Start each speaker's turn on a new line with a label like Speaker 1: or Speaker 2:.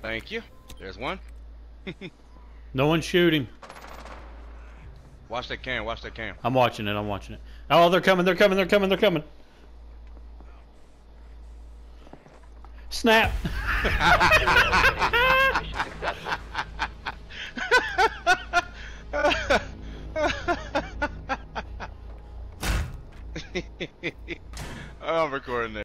Speaker 1: Thank you. There's one.
Speaker 2: No one's shooting.
Speaker 1: Watch that cam. Watch that cam.
Speaker 2: I'm watching it. I'm watching it. Oh, they're coming. They're coming. They're coming. They're coming. Snap.
Speaker 1: I'm recording it.